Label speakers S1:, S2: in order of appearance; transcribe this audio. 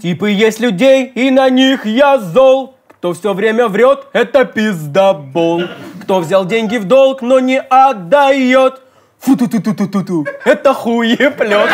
S1: Типы есть людей, и на них я зол. Кто все время врет, это пиздобол. Кто взял деньги в долг, но не отдает. Фу-ту-ту-ту-ту-ту-ту, это хуеплет.